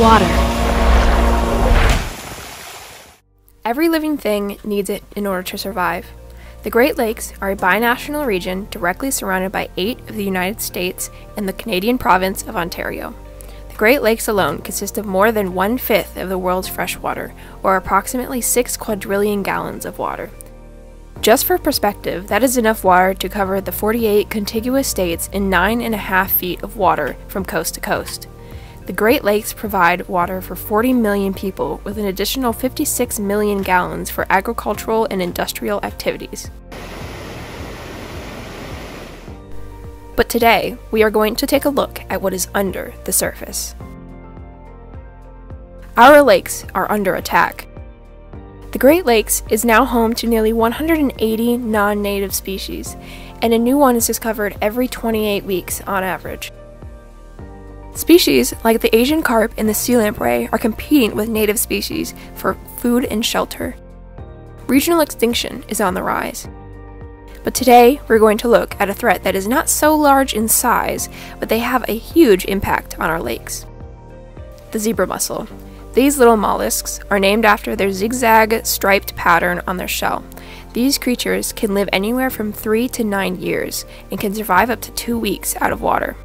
Water. Every living thing needs it in order to survive. The Great Lakes are a binational region directly surrounded by eight of the United States and the Canadian province of Ontario. The Great Lakes alone consist of more than one fifth of the world's fresh water, or approximately 6 quadrillion gallons of water. Just for perspective, that is enough water to cover the 48 contiguous states in 9.5 feet of water from coast to coast. The Great Lakes provide water for 40 million people, with an additional 56 million gallons for agricultural and industrial activities. But today, we are going to take a look at what is under the surface. Our lakes are under attack. The Great Lakes is now home to nearly 180 non native species, and a new one is discovered every 28 weeks on average. Species like the Asian carp and the sea lamprey are competing with native species for food and shelter. Regional extinction is on the rise. But today, we're going to look at a threat that is not so large in size, but they have a huge impact on our lakes. The zebra mussel. These little mollusks are named after their zigzag striped pattern on their shell. These creatures can live anywhere from 3 to 9 years and can survive up to 2 weeks out of water.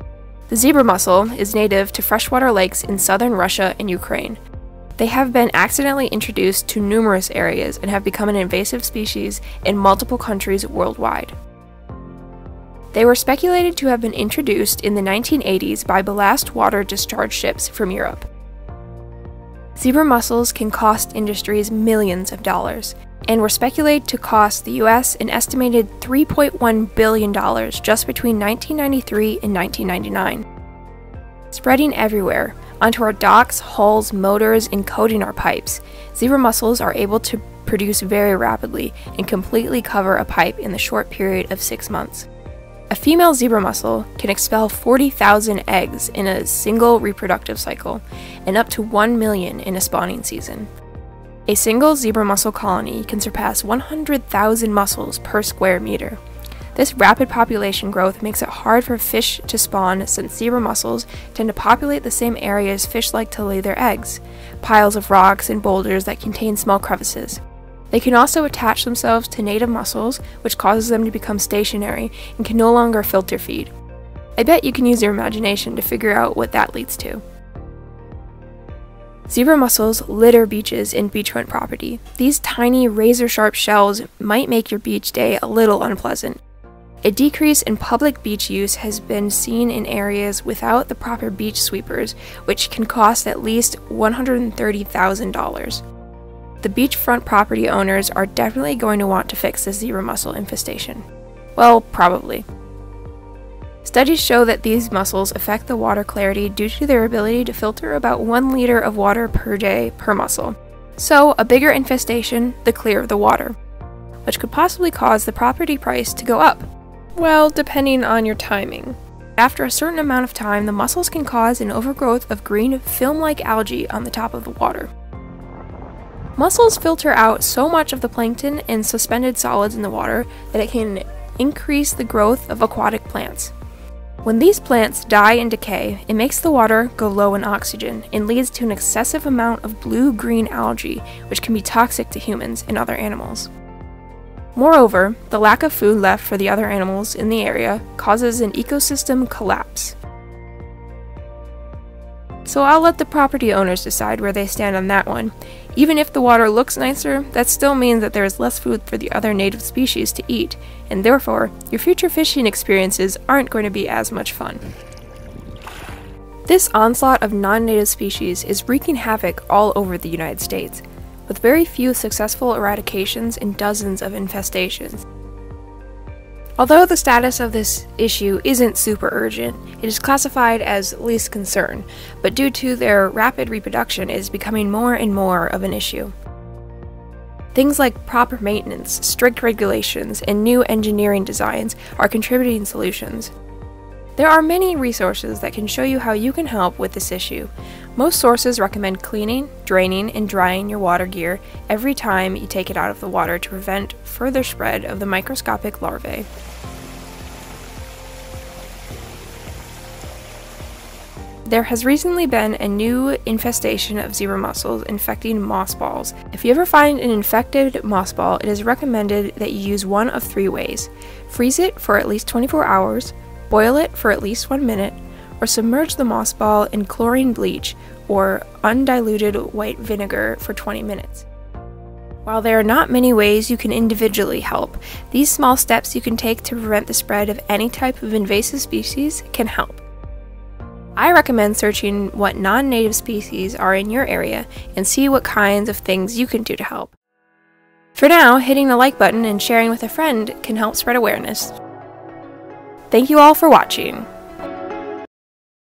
The zebra mussel is native to freshwater lakes in southern Russia and Ukraine. They have been accidentally introduced to numerous areas and have become an invasive species in multiple countries worldwide. They were speculated to have been introduced in the 1980s by ballast water discharge ships from Europe. Zebra mussels can cost industries millions of dollars, and were speculated to cost the US an estimated $3.1 billion just between 1993 and 1999. Spreading everywhere, onto our docks, hulls, motors, and coating our pipes, zebra mussels are able to produce very rapidly and completely cover a pipe in the short period of six months. A female zebra mussel can expel 40,000 eggs in a single reproductive cycle and up to 1 million in a spawning season. A single zebra mussel colony can surpass 100,000 mussels per square meter. This rapid population growth makes it hard for fish to spawn since zebra mussels tend to populate the same areas fish like to lay their eggs piles of rocks and boulders that contain small crevices. They can also attach themselves to native mussels, which causes them to become stationary and can no longer filter feed. I bet you can use your imagination to figure out what that leads to. Zebra mussels litter beaches and beachfront property. These tiny, razor sharp shells might make your beach day a little unpleasant. A decrease in public beach use has been seen in areas without the proper beach sweepers, which can cost at least $130,000. The beachfront property owners are definitely going to want to fix this zebra mussel infestation. Well, probably. Studies show that these mussels affect the water clarity due to their ability to filter about 1 liter of water per day per mussel. So, a bigger infestation, the clearer the water, which could possibly cause the property price to go up. Well, depending on your timing. After a certain amount of time, the mussels can cause an overgrowth of green film like algae on the top of the water. Mussels filter out so much of the plankton and suspended solids in the water that it can increase the growth of aquatic plants. When these plants die and decay, it makes the water go low in oxygen and leads to an excessive amount of blue green algae, which can be toxic to humans and other animals. Moreover, the lack of food left for the other animals in the area causes an ecosystem collapse. So I'll let the property owners decide where they stand on that one. Even if the water looks nicer, that still means that there is less food for the other native species to eat, and therefore, your future fishing experiences aren't going to be as much fun. This onslaught of non native species is wreaking havoc all over the United States, with very few successful eradications and dozens of infestations. Although the status of this issue isn't super urgent, it is classified as least concern, but due to their rapid reproduction, it is becoming more and more of an issue. Things like proper maintenance, strict regulations, and new engineering designs are contributing solutions. There are many resources that can show you how you can help with this issue. Most sources recommend cleaning, draining, and drying your water gear every time you take it out of the water to prevent further spread of the microscopic larvae. There has recently been a new infestation of zebra mussels infecting moss balls. If you ever find an infected moss ball, it is recommended that you use one of three ways freeze it for at least 24 hours, boil it for at least one minute, or submerge the moss ball in chlorine bleach or undiluted white vinegar for 20 minutes. While there are not many ways you can individually help, these small steps you can take to prevent the spread of any type of invasive species can help. I recommend searching what non native species are in your area and see what kinds of things you can do to help. For now, hitting the like button and sharing with a friend can help spread awareness. Thank you all for watching.